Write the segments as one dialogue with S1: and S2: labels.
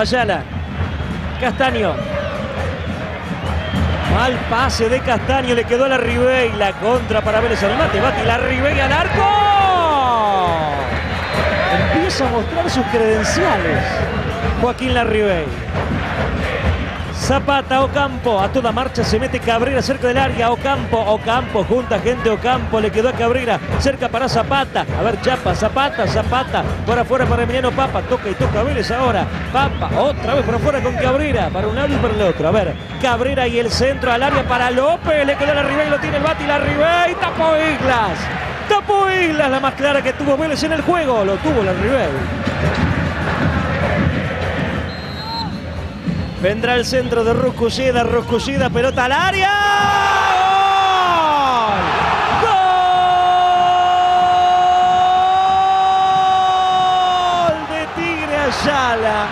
S1: Ayala. Castaño. Mal pase de Castaño, le quedó a la Ribey, la contra para Vélez al mate, bate la Ribey al arco. Empieza a mostrar sus credenciales. Joaquín Larribey. Zapata, Ocampo, a toda marcha se mete Cabrera cerca del área, Ocampo, Ocampo, junta gente, Ocampo, le quedó a Cabrera, cerca para Zapata, a ver Chapa, Zapata, Zapata, por afuera para Emiliano Papa, toca y toca Vélez ahora, Papa, otra vez por afuera con Cabrera, para un lado y para el otro, a ver, Cabrera y el centro al área para López, le quedó la Ribey, lo tiene el bate y la Ribey, tapó Islas, tapó Islas, la más clara que tuvo Vélez en el juego, lo tuvo la Ribey. Vendrá el centro de Rusculleda, Rusculleda, pelota al área. ¡Gol! ¡Gol de Tigre Ayala!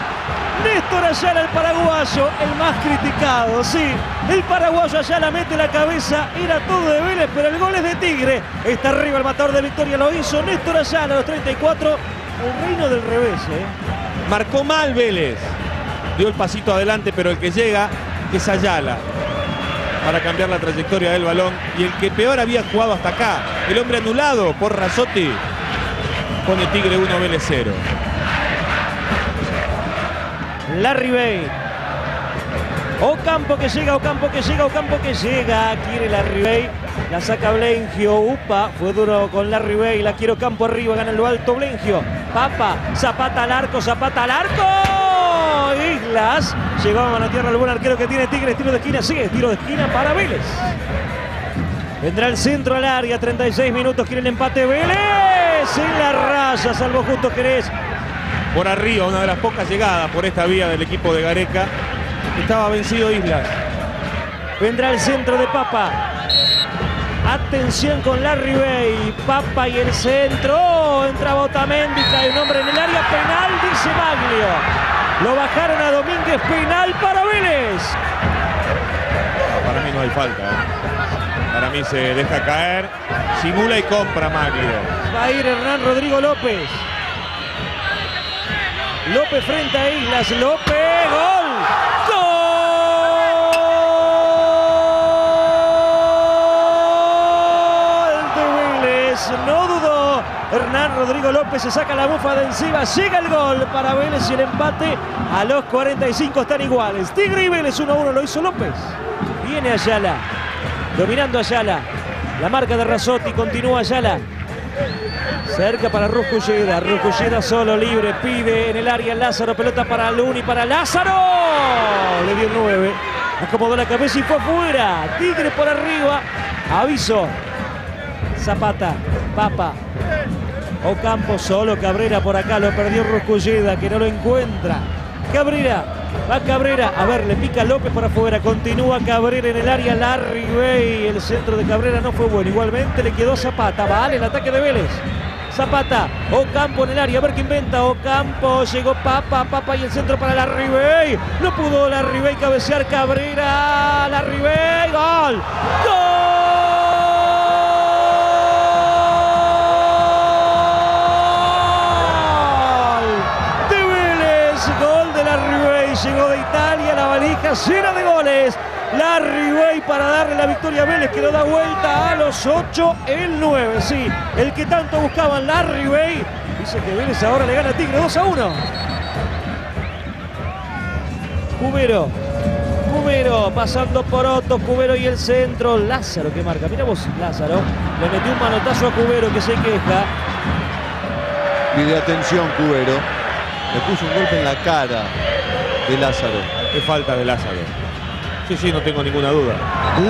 S1: Néstor Ayala, el paraguayo, el más criticado, sí. El paraguayo Ayala mete la cabeza, era todo de Vélez, pero el gol es de Tigre. Está arriba el matador de victoria, lo hizo Néstor Ayala los 34. El reino del revés, ¿eh?
S2: Marcó mal Vélez. Dio el pasito adelante, pero el que llega es Ayala para cambiar la trayectoria del balón. Y el que peor había jugado hasta acá, el hombre anulado por Razotti, pone Tigre 1, Vélez 0.
S1: Larry Bay. Ocampo que llega, Ocampo que llega, Ocampo que llega. Quiere Larry Bay. La saca Blengio. Upa. Fue duro con Larry Bay. La quiero Campo arriba. Gana en lo alto Blengio. Papa. Zapata al arco. Zapata al arco. Islas. Llegó a tierra el buen arquero que tiene Tigres. Tiro de esquina. Sigue. Tiro de esquina para Vélez. Vendrá el centro al área. 36 minutos. Quiere el empate Vélez. En la raya. Salvo justo querés.
S2: Por arriba, una de las pocas llegadas por esta vía del equipo de Gareca. Estaba vencido Islas.
S1: Vendrá el centro de Papa. Atención con Larry Bay. Papa y el centro. Entra Botamendi. Cae un hombre en el área penal, dice Maglio. Lo bajaron a Domínguez. Penal para Vélez.
S2: Para mí no hay falta. ¿eh? Para mí se deja caer. Simula y compra Maglio.
S1: Va a ir Hernán Rodrigo López. López frente a Islas. López. Gol. Hernán Rodrigo López se saca la bufa de encima. Llega el gol para Vélez y el empate a los 45 están iguales. Tigre y Vélez 1-1 lo hizo López. Viene Ayala. Dominando Ayala. La marca de Razotti. Continúa Ayala. Cerca para Rusculleda. Rusculleda solo libre. Pide en el área Lázaro. Pelota para Luni. Para Lázaro. Le dio el 9. Acomodó la cabeza y fue fuera. Tigre por arriba. Aviso. Zapata. Papa. Ocampo solo. Cabrera por acá. Lo perdió Rusculleda que no lo encuentra. Cabrera. Va Cabrera. A ver, le pica López por afuera. Continúa Cabrera en el área. Larry Bay. El centro de Cabrera no fue bueno. Igualmente le quedó Zapata. Vale el ataque de Vélez. Zapata, Ocampo en el área, a ver qué inventa Ocampo, llegó Papa, Papa y el centro para la Ribey, no pudo la Ribey cabecear Cabrera, la Ribey, gol, gol valija llena de goles, la Ribey para darle la victoria a Vélez que lo da vuelta a los 8, el 9. Sí, el que tanto buscaban la Ribey. Dice que Vélez ahora le gana a Tigre 2 a 1. Cubero. Cubero pasando por Otto, Cubero y el centro. Lázaro que marca. Mira vos, Lázaro. Le metió un manotazo a Cubero que se queja.
S3: Pide atención Cubero. Le puso un golpe en la cara de Lázaro.
S2: Falta de Lázaro. Sí, sí, no tengo ninguna duda.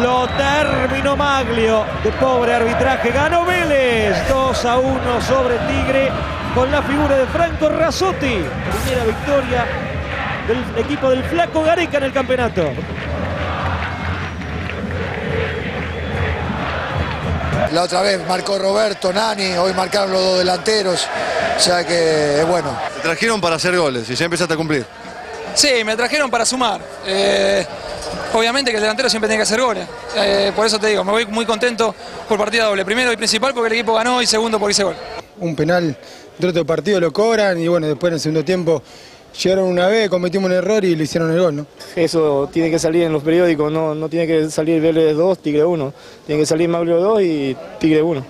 S1: Lo terminó Maglio. De pobre arbitraje. Ganó Vélez. 2 a 1 sobre Tigre. Con la figura de Franco Razzotti. Primera victoria del equipo del Flaco Gareca en el campeonato.
S4: La otra vez marcó Roberto, Nani, hoy marcaron los dos delanteros. O sea que es bueno.
S3: Te trajeron para hacer goles y ya empezaste a cumplir.
S5: Sí, me trajeron para sumar. Eh, obviamente que el delantero siempre tiene que hacer goles. Eh, por eso te digo, me voy muy contento por partida doble. Primero y principal porque el equipo ganó y segundo porque hice gol.
S6: Un penal de otro partido lo cobran y bueno, después en el segundo tiempo llegaron una vez, cometimos un error y le hicieron el gol, ¿no?
S7: Eso tiene que salir en los periódicos, no, no tiene que salir Vélez 2, Tigre 1. Tiene que salir Maglio 2 y Tigre 1.